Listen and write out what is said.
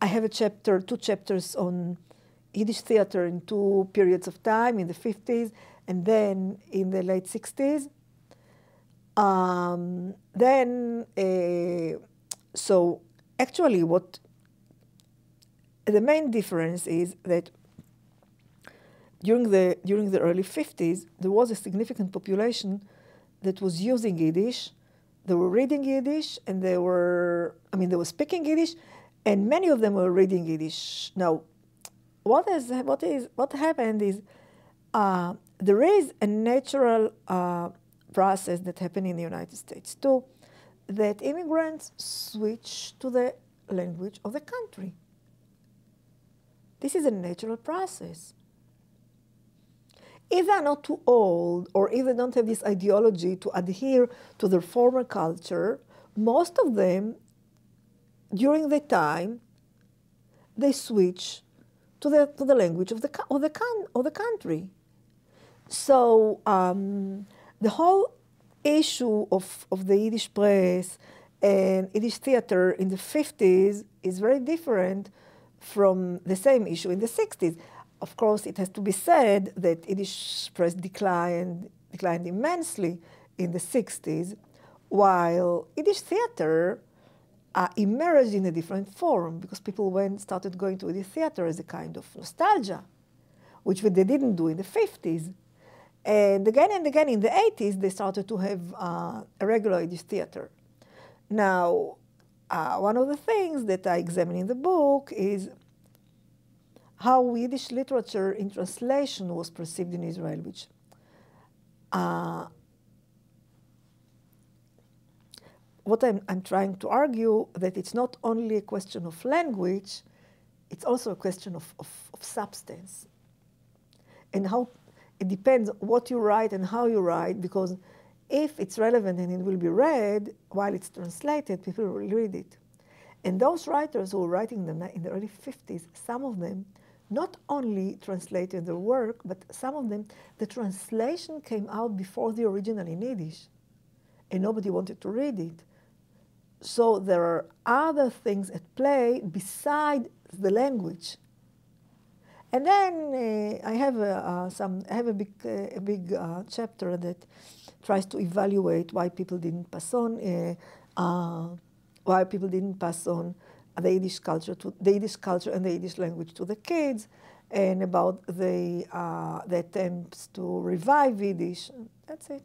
I have a chapter, two chapters on Yiddish theater in two periods of time, in the 50s and then in the late 60s. Um, then, uh, so actually, what the main difference is that during the during the early 50s, there was a significant population that was using Yiddish. They were reading Yiddish, and they were, I mean, they were speaking Yiddish, and many of them were reading Yiddish. Now, what is what is what happened is uh, there is a natural uh, process that happened in the United States too, that immigrants switch to the language of the country. This is a natural process. If they're not too old or if they don't have this ideology to adhere to their former culture, most of them, during the time, they switch to the, to the language of the, of the, con, of the country. So um, the whole issue of, of the Yiddish press and Yiddish theater in the 50s is very different from the same issue in the 60s. Of course, it has to be said that Yiddish press declined, declined immensely in the 60s, while Yiddish theater uh, emerged in a different form because people went, started going to the theater as a kind of nostalgia, which they didn't do in the 50s. And again and again in the 80s, they started to have uh, a regular Yiddish theater. Now, uh, one of the things that I examine in the book is how Yiddish literature in translation was perceived in Israel, which uh, what I'm, I'm trying to argue that it's not only a question of language, it's also a question of, of, of substance. And how it depends what you write and how you write, because if it's relevant and it will be read while it's translated, people will read it. And those writers who were writing in the, in the early 50s, some of them not only translated their work, but some of them, the translation came out before the original in Yiddish, and nobody wanted to read it. So there are other things at play beside the language. And then uh, I have a, uh, some, I have a big, uh, a big uh, chapter that tries to evaluate why people didn't pass on, uh, uh, why people didn't pass on the Yiddish culture to the Yiddish culture and the Yiddish language to the kids, and about the the attempts to revive Yiddish. That's it.